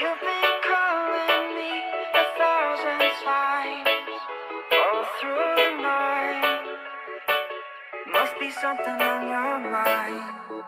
You've been calling me a thousand times all through the night. Must be something on your mind.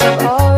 of oh, all.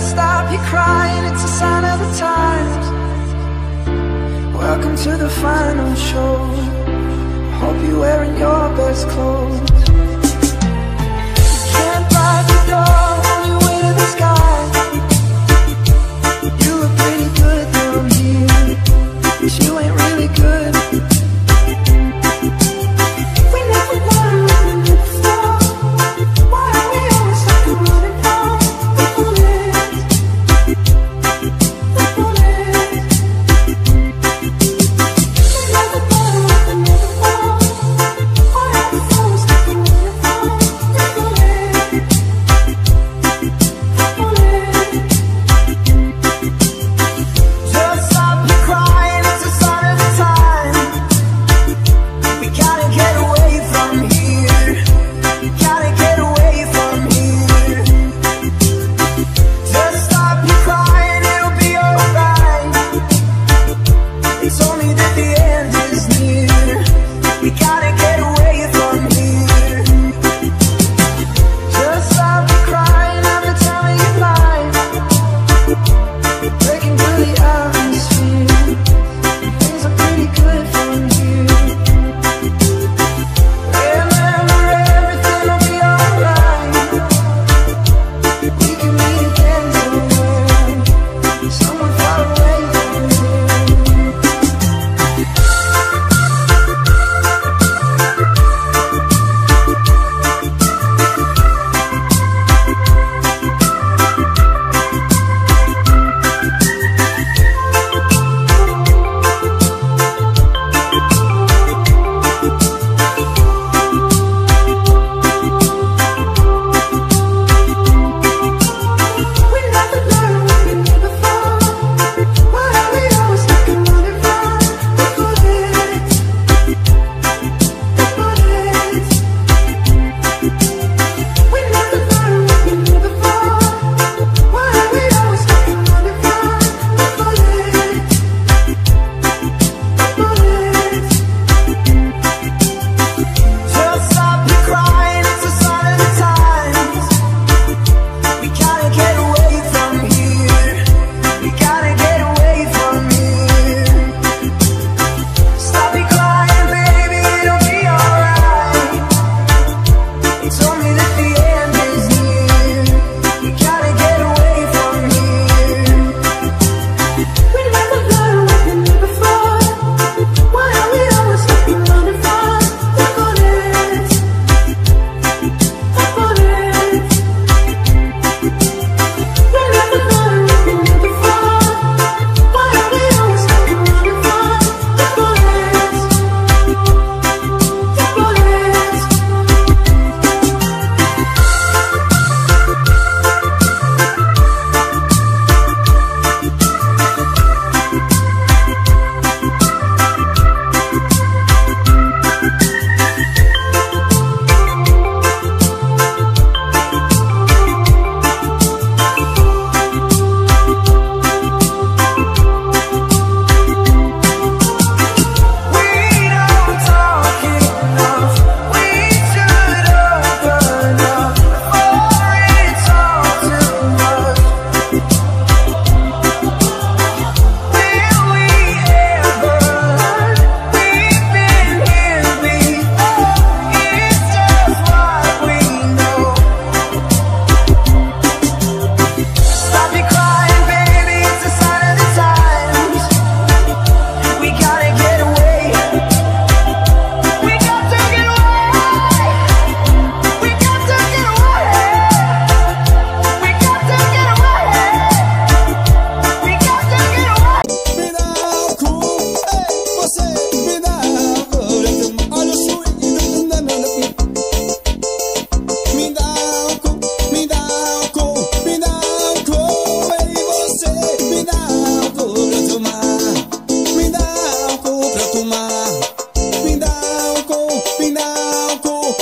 stop you crying, it's a sign of the times. Welcome to the final show. Hope you're wearing your best clothes.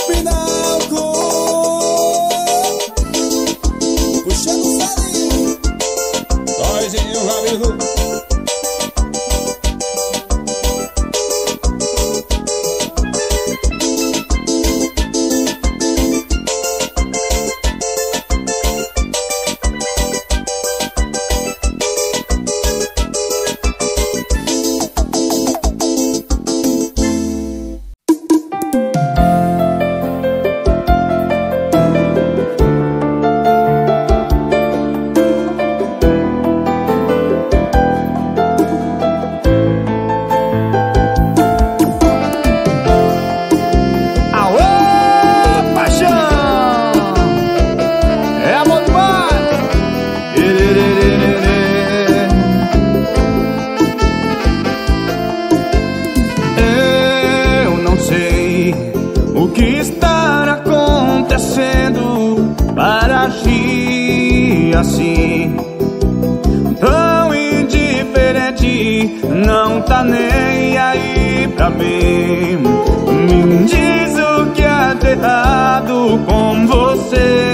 me now. o que está acontecendo para agir assim? Tão indiferente, não tá nem aí pra mim. Me diz o que é há de errado com você.